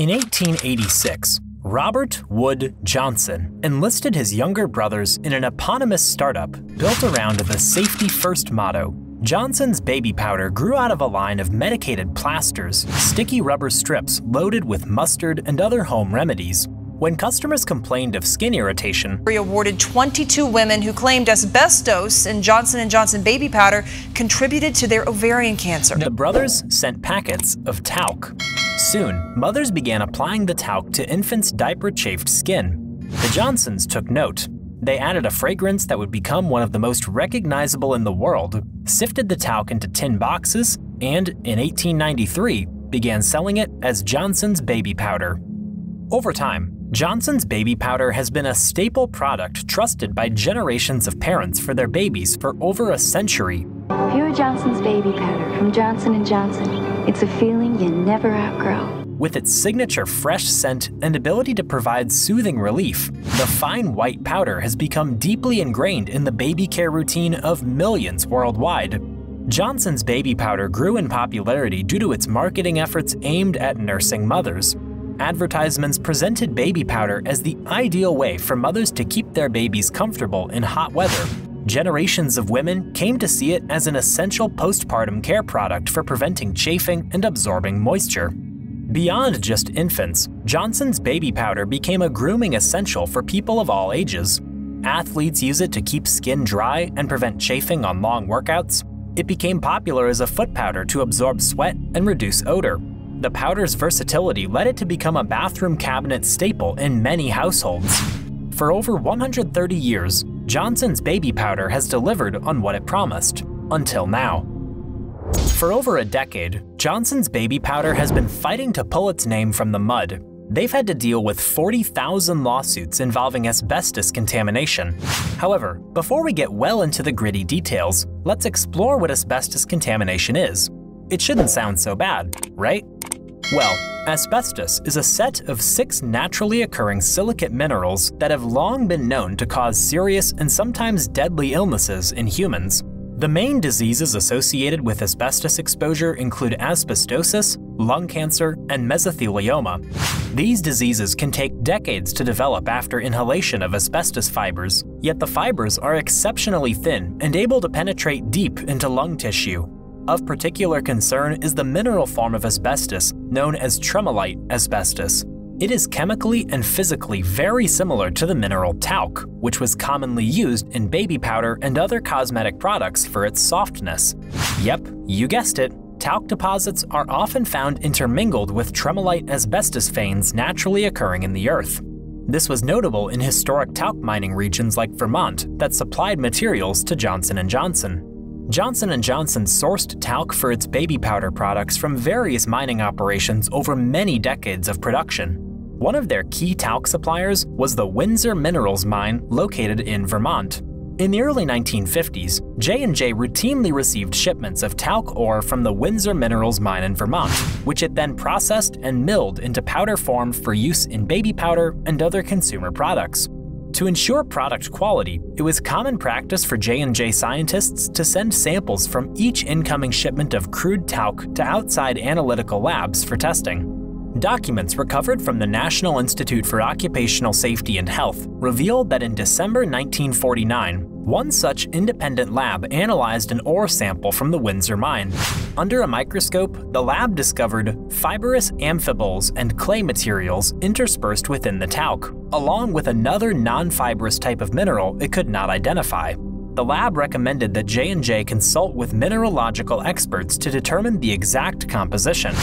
In 1886, Robert Wood Johnson enlisted his younger brothers in an eponymous startup built around the safety first motto. Johnson's baby powder grew out of a line of medicated plasters, sticky rubber strips loaded with mustard and other home remedies. When customers complained of skin irritation, We awarded 22 women who claimed asbestos in Johnson & Johnson baby powder contributed to their ovarian cancer. the brothers sent packets of talc. Soon, mothers began applying the talc to infants' diaper-chafed skin. The Johnsons took note. They added a fragrance that would become one of the most recognizable in the world, sifted the talc into tin boxes, and in 1893 began selling it as Johnson's baby powder. Over time, Johnson's baby powder has been a staple product trusted by generations of parents for their babies for over a century. Pure Johnson's baby powder from Johnson & Johnson. It's a feeling you never outgrow. With its signature fresh scent and ability to provide soothing relief, the fine white powder has become deeply ingrained in the baby care routine of millions worldwide. Johnson's baby powder grew in popularity due to its marketing efforts aimed at nursing mothers. Advertisements presented baby powder as the ideal way for mothers to keep their babies comfortable in hot weather. Generations of women came to see it as an essential postpartum care product for preventing chafing and absorbing moisture. Beyond just infants, Johnson's baby powder became a grooming essential for people of all ages. Athletes use it to keep skin dry and prevent chafing on long workouts. It became popular as a foot powder to absorb sweat and reduce odor. The powder's versatility led it to become a bathroom cabinet staple in many households. For over 130 years, Johnson's baby powder has delivered on what it promised, until now. For over a decade, Johnson's baby powder has been fighting to pull its name from the mud. They've had to deal with 40,000 lawsuits involving asbestos contamination. However, before we get well into the gritty details, let's explore what asbestos contamination is. It shouldn't sound so bad, right? Well, asbestos is a set of six naturally occurring silicate minerals that have long been known to cause serious and sometimes deadly illnesses in humans. The main diseases associated with asbestos exposure include asbestosis, lung cancer, and mesothelioma. These diseases can take decades to develop after inhalation of asbestos fibers, yet the fibers are exceptionally thin and able to penetrate deep into lung tissue. Of particular concern is the mineral form of asbestos, known as tremolite asbestos. It is chemically and physically very similar to the mineral talc, which was commonly used in baby powder and other cosmetic products for its softness. Yep, you guessed it, talc deposits are often found intermingled with tremolite asbestos veins naturally occurring in the earth. This was notable in historic talc mining regions like Vermont that supplied materials to Johnson & Johnson. Johnson & Johnson sourced talc for its baby powder products from various mining operations over many decades of production. One of their key talc suppliers was the Windsor Minerals mine located in Vermont. In the early 1950s, J&J routinely received shipments of talc ore from the Windsor Minerals mine in Vermont, which it then processed and milled into powder form for use in baby powder and other consumer products. To ensure product quality, it was common practice for J&J scientists to send samples from each incoming shipment of crude talc to outside analytical labs for testing. Documents recovered from the National Institute for Occupational Safety and Health revealed that in December 1949, one such independent lab analyzed an ore sample from the Windsor mine. Under a microscope, the lab discovered fibrous amphiboles and clay materials interspersed within the talc, along with another non-fibrous type of mineral it could not identify. The lab recommended that J&J consult with mineralogical experts to determine the exact composition.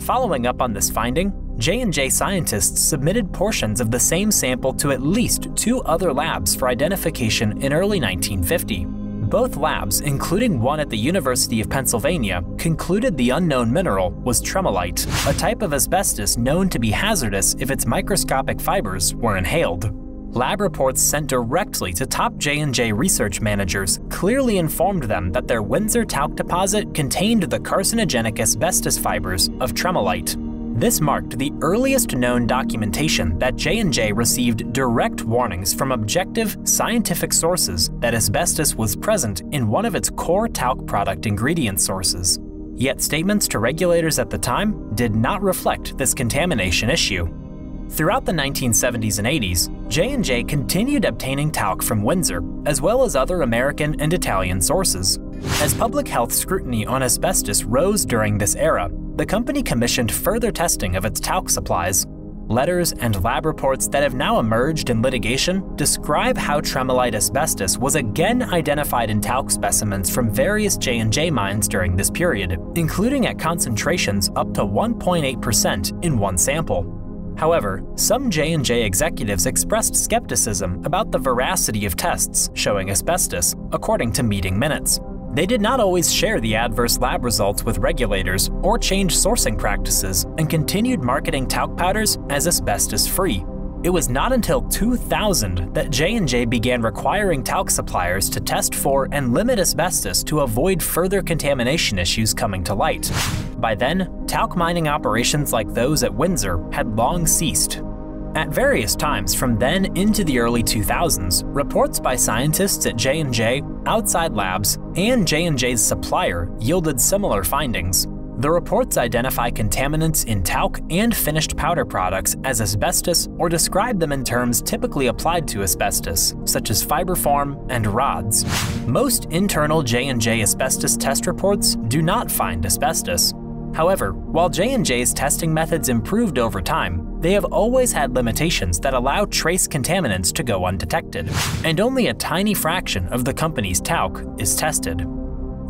Following up on this finding, J&J scientists submitted portions of the same sample to at least two other labs for identification in early 1950. Both labs, including one at the University of Pennsylvania, concluded the unknown mineral was tremolite, a type of asbestos known to be hazardous if its microscopic fibers were inhaled. Lab reports sent directly to top J&J research managers clearly informed them that their Windsor talc deposit contained the carcinogenic asbestos fibers of tremolite. This marked the earliest known documentation that J&J received direct warnings from objective scientific sources that asbestos was present in one of its core talc product ingredient sources. Yet statements to regulators at the time did not reflect this contamination issue. Throughout the 1970s and 80s, J&J continued obtaining talc from Windsor, as well as other American and Italian sources. As public health scrutiny on asbestos rose during this era, the company commissioned further testing of its talc supplies. Letters and lab reports that have now emerged in litigation describe how tremolite asbestos was again identified in talc specimens from various J&J mines during this period, including at concentrations up to 1.8% in one sample. However, some J&J executives expressed skepticism about the veracity of tests showing asbestos, according to meeting minutes. They did not always share the adverse lab results with regulators or change sourcing practices and continued marketing talc powders as asbestos-free. It was not until 2000 that J&J began requiring talc suppliers to test for and limit asbestos to avoid further contamination issues coming to light. By then, talc mining operations like those at Windsor had long ceased. At various times from then into the early 2000s, reports by scientists at J&J, outside labs, and J&J's supplier yielded similar findings. The reports identify contaminants in talc and finished powder products as asbestos or describe them in terms typically applied to asbestos, such as fiberform and rods. Most internal J&J asbestos test reports do not find asbestos, However, while J&J's testing methods improved over time, they have always had limitations that allow trace contaminants to go undetected, and only a tiny fraction of the company's talc is tested.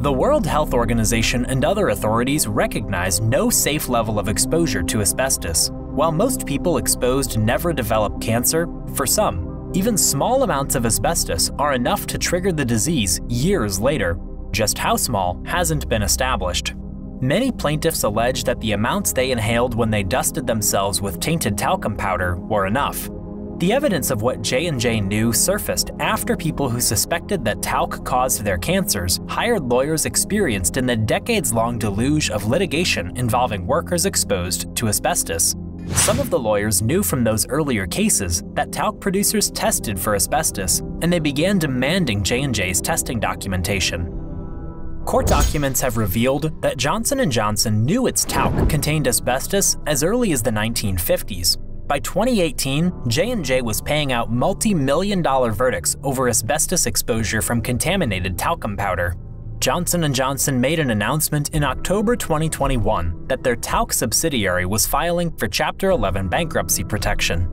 The World Health Organization and other authorities recognize no safe level of exposure to asbestos. While most people exposed never develop cancer, for some, even small amounts of asbestos are enough to trigger the disease years later. Just how small hasn't been established. Many plaintiffs allege that the amounts they inhaled when they dusted themselves with tainted talcum powder were enough. The evidence of what J&J knew surfaced after people who suspected that talc caused their cancers hired lawyers experienced in the decades-long deluge of litigation involving workers exposed to asbestos. Some of the lawyers knew from those earlier cases that talc producers tested for asbestos, and they began demanding J&J's testing documentation. Court documents have revealed that Johnson & Johnson knew its talc contained asbestos as early as the 1950s. By 2018, J&J was paying out multi-million dollar verdicts over asbestos exposure from contaminated talcum powder. Johnson & Johnson made an announcement in October 2021 that their talc subsidiary was filing for Chapter 11 bankruptcy protection.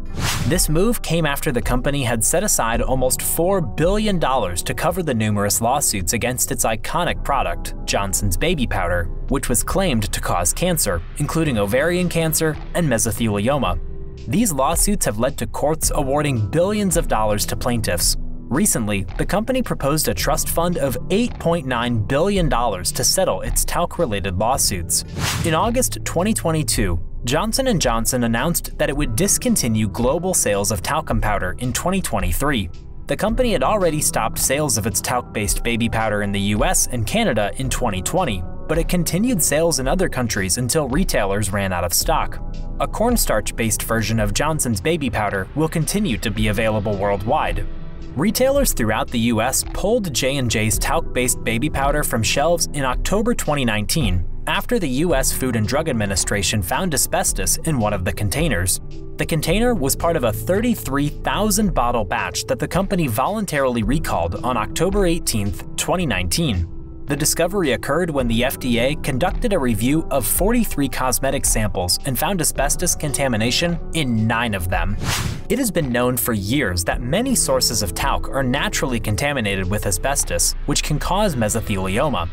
This move came after the company had set aside almost $4 billion to cover the numerous lawsuits against its iconic product, Johnson's baby powder, which was claimed to cause cancer, including ovarian cancer and mesothelioma. These lawsuits have led to courts awarding billions of dollars to plaintiffs, Recently, the company proposed a trust fund of $8.9 billion to settle its talc-related lawsuits. In August 2022, Johnson & Johnson announced that it would discontinue global sales of talcum powder in 2023. The company had already stopped sales of its talc-based baby powder in the US and Canada in 2020, but it continued sales in other countries until retailers ran out of stock. A cornstarch-based version of Johnson's baby powder will continue to be available worldwide, Retailers throughout the US pulled J&J's talc-based baby powder from shelves in October 2019 after the US Food and Drug Administration found asbestos in one of the containers. The container was part of a 33,000 bottle batch that the company voluntarily recalled on October 18, 2019. The discovery occurred when the FDA conducted a review of 43 cosmetic samples and found asbestos contamination in nine of them. It has been known for years that many sources of talc are naturally contaminated with asbestos, which can cause mesothelioma.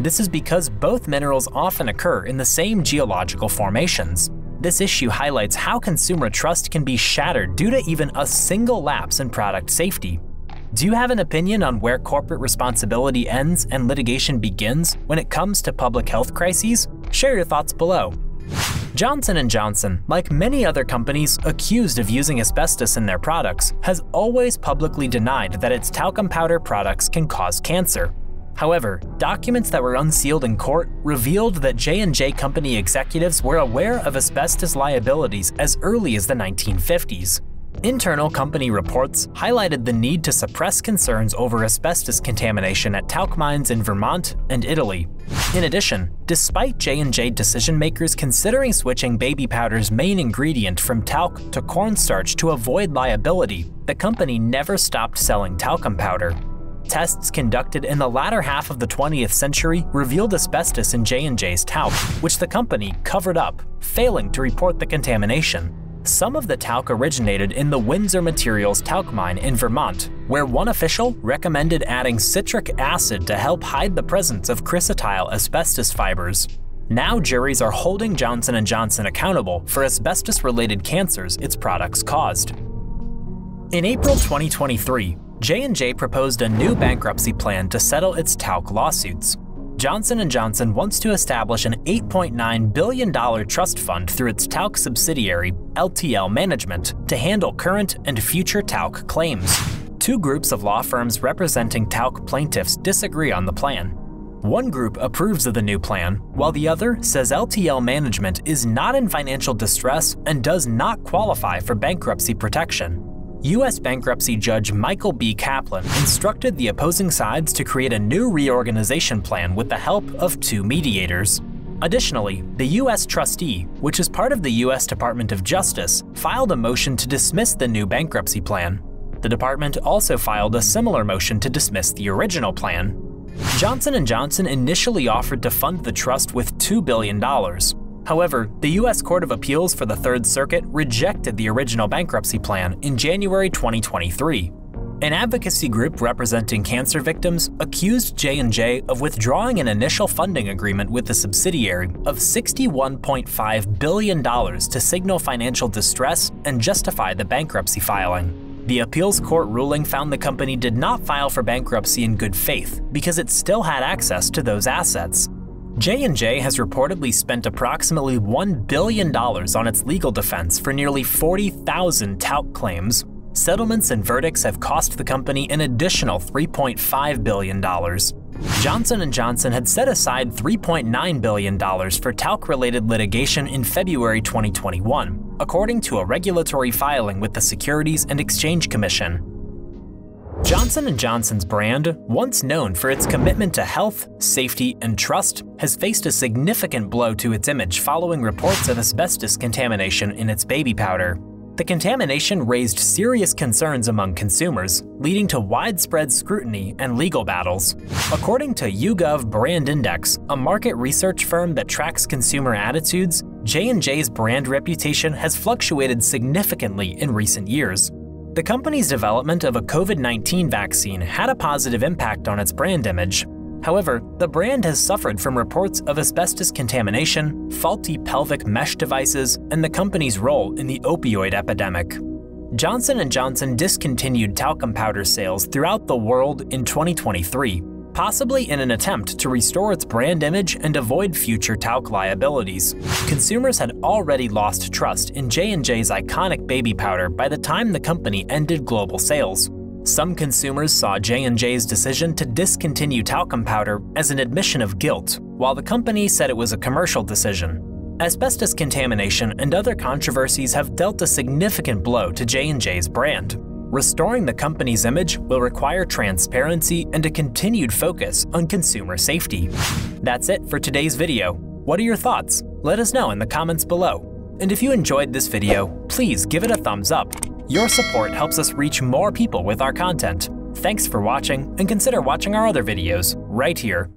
This is because both minerals often occur in the same geological formations. This issue highlights how consumer trust can be shattered due to even a single lapse in product safety. Do you have an opinion on where corporate responsibility ends and litigation begins when it comes to public health crises? Share your thoughts below. Johnson & Johnson, like many other companies accused of using asbestos in their products, has always publicly denied that its talcum powder products can cause cancer. However, documents that were unsealed in court revealed that J&J company executives were aware of asbestos liabilities as early as the 1950s. Internal company reports highlighted the need to suppress concerns over asbestos contamination at talc mines in Vermont and Italy. In addition, despite J&J decision makers considering switching baby powder's main ingredient from talc to cornstarch to avoid liability, the company never stopped selling talcum powder. Tests conducted in the latter half of the 20th century revealed asbestos in J&J's talc, which the company covered up, failing to report the contamination. Some of the talc originated in the Windsor Materials talc mine in Vermont, where one official recommended adding citric acid to help hide the presence of chrysotile asbestos fibers. Now juries are holding Johnson & Johnson accountable for asbestos-related cancers its products caused. In April 2023, J&J proposed a new bankruptcy plan to settle its talc lawsuits. Johnson & Johnson wants to establish an $8.9 billion trust fund through its talc subsidiary, LTL Management, to handle current and future talc claims. Two groups of law firms representing talc plaintiffs disagree on the plan. One group approves of the new plan, while the other says LTL Management is not in financial distress and does not qualify for bankruptcy protection. U.S. bankruptcy judge Michael B. Kaplan instructed the opposing sides to create a new reorganization plan with the help of two mediators. Additionally, the U.S. trustee, which is part of the U.S. Department of Justice, filed a motion to dismiss the new bankruptcy plan. The department also filed a similar motion to dismiss the original plan. Johnson & Johnson initially offered to fund the trust with $2 billion, However, the U.S. Court of Appeals for the Third Circuit rejected the original bankruptcy plan in January 2023. An advocacy group representing cancer victims accused J&J of withdrawing an initial funding agreement with the subsidiary of $61.5 billion to signal financial distress and justify the bankruptcy filing. The appeals court ruling found the company did not file for bankruptcy in good faith because it still had access to those assets. J&J has reportedly spent approximately $1 billion on its legal defense for nearly 40,000 talc claims. Settlements and verdicts have cost the company an additional $3.5 billion. Johnson & Johnson had set aside $3.9 billion for talc-related litigation in February 2021, according to a regulatory filing with the Securities and Exchange Commission. Johnson & Johnson's brand, once known for its commitment to health, safety, and trust, has faced a significant blow to its image following reports of asbestos contamination in its baby powder. The contamination raised serious concerns among consumers, leading to widespread scrutiny and legal battles. According to YouGov Brand Index, a market research firm that tracks consumer attitudes, J&J's brand reputation has fluctuated significantly in recent years. The company's development of a COVID 19 vaccine had a positive impact on its brand image. However, the brand has suffered from reports of asbestos contamination, faulty pelvic mesh devices, and the company's role in the opioid epidemic. Johnson & Johnson discontinued talcum powder sales throughout the world in 2023, possibly in an attempt to restore its brand image and avoid future talc liabilities. Consumers had already lost trust in J&J's iconic baby powder by the time the company ended global sales. Some consumers saw J&J's decision to discontinue talcum powder as an admission of guilt, while the company said it was a commercial decision. Asbestos contamination and other controversies have dealt a significant blow to J&J's brand. Restoring the company's image will require transparency and a continued focus on consumer safety. That's it for today's video. What are your thoughts? Let us know in the comments below. And if you enjoyed this video, please give it a thumbs up. Your support helps us reach more people with our content. Thanks for watching, and consider watching our other videos right here